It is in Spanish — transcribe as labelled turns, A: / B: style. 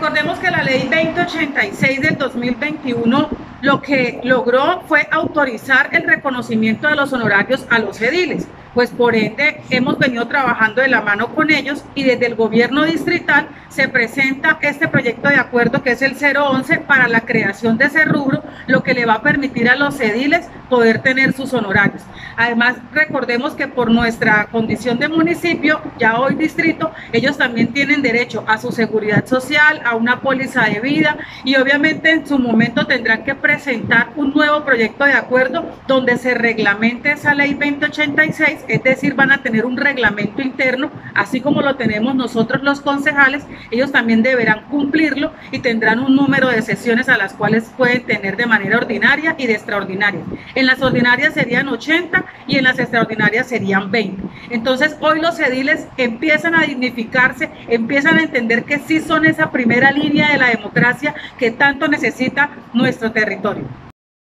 A: Recordemos que la ley 2086 del 2021 lo que logró fue autorizar el reconocimiento de los honorarios a los ediles pues por ende hemos venido trabajando de la mano con ellos y desde el gobierno distrital se presenta este proyecto de acuerdo que es el 011 para la creación de ese rubro, lo que le va a permitir a los ediles poder tener sus honorarios. Además, recordemos que por nuestra condición de municipio, ya hoy distrito, ellos también tienen derecho a su seguridad social, a una póliza de vida y obviamente en su momento tendrán que presentar un nuevo proyecto de acuerdo donde se reglamente esa ley 2086 es decir, van a tener un reglamento interno, así como lo tenemos nosotros los concejales, ellos también deberán cumplirlo y tendrán un número de sesiones a las cuales pueden tener de manera ordinaria y de extraordinaria. En las ordinarias serían 80 y en las extraordinarias serían 20. Entonces, hoy los ediles empiezan a dignificarse, empiezan a entender que sí son esa primera línea de la democracia que tanto necesita nuestro territorio. contraditório.